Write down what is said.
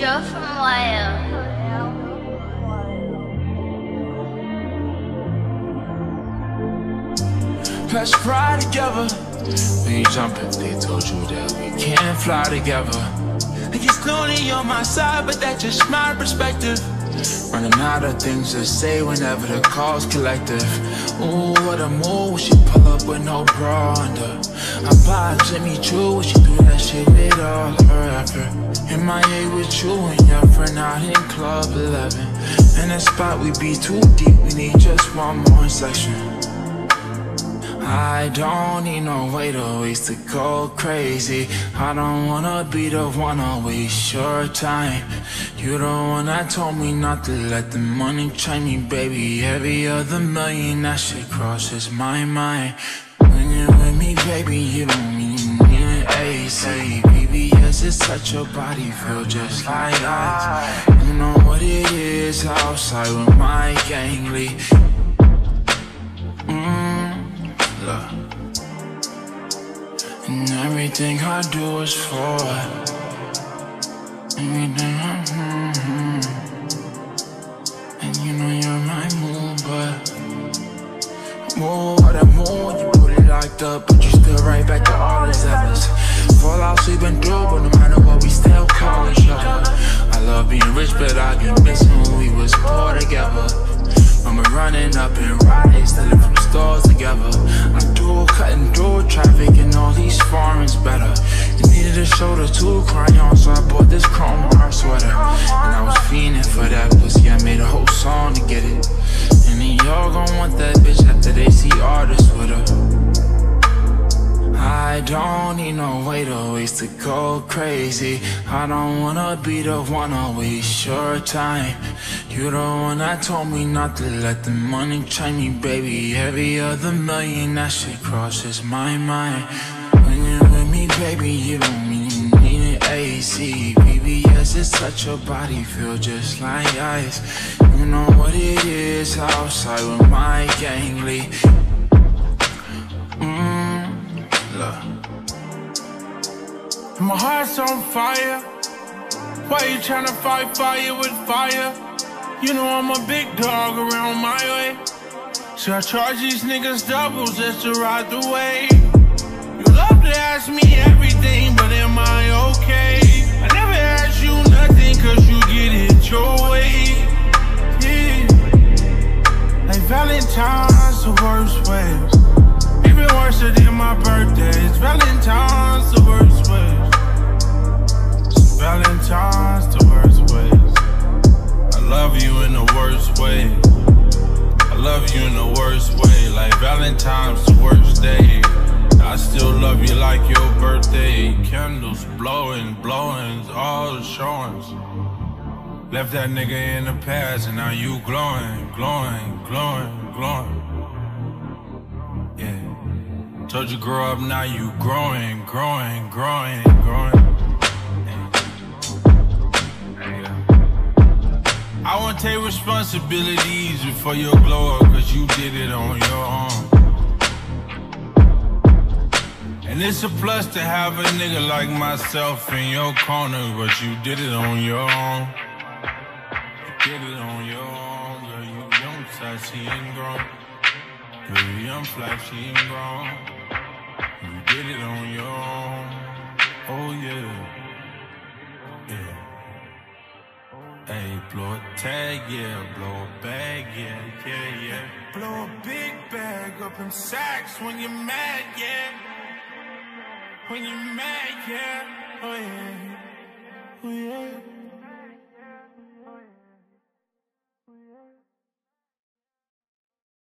Joe from Ohio. Let's fly together. We jumping, they told you that we can't fly together. I get lonely on my side, but that's just my perspective. Running out of things to say whenever the call's collective. Ooh, what a move, she pull up with no bra under. I buy Jimmy Choo, she do that shit with all her effort. MIA with you and your friend out in Club 11. In a spot we be too deep, we need just one more section. I don't need no way to go crazy. I don't wanna be the one to waste your time. You the one that told me not to let the money train me, baby. Every other million that shit crosses my mind. When you're with me, baby, you don't mean an AC. VVS is such your body, feel just like ice. You know what it is outside with my gang lead. Look. And everything I do is for everything I mm-hmm. And you know you're my moon, but more a moon, you put it locked up, but you still right back to all this others. Fall out sleeping through, but no matter what, we still call each other. I love being rich, but I get missing when we was poor needed a shoulder to cry on, so I bought this chrome heart sweater. And I was fiending for that pussy, I made a whole song to get it. And then y'all gon' want that bitch after they see artists with her. I don't need no way to go crazy. I don't wanna be the one to waste your time. You the one that told me not to let the money train me, baby. Every other million that shit crosses my mind. Baby, you don't mean need an AC. VVS is touch your body, feel just like ice. You know what it is outside with my gang lead. Mm, my heart's on fire. Why you tryna fight fire with fire? You know I'm a big dog around my way. So I charge these niggas doubles just to ride the wave. You love to ask me Valentine's, the worst ways. Even worse than my birthday. It's Valentine's, the worst ways. Valentine's the worst ways. I love you in the worst way. I love you in the worst way. Like Valentine's the worst day. I still love you like your birthday. Candles blowing, blowing, all the showings. Left that nigga in the past and now you glowing, glowing, glowing, glowing. Yeah. Told you grow up, now you growing, growing, growing, growing. I won't take responsibilities for your glow up, cause you did it on your own. And it's a plus to have a nigga like myself in your corner, but you did it on your own. You did it on your own, girl. You young, sassy, and grown. Girl, you young, flashy, and grown. You did it on your own. Oh, yeah. Yeah. Hey, blow a tag, yeah, blow a bag, yeah, yeah, yeah. Blow a big bag up in Saks when you're mad, yeah. When you're mad, yeah, oh yeah, oh yeah.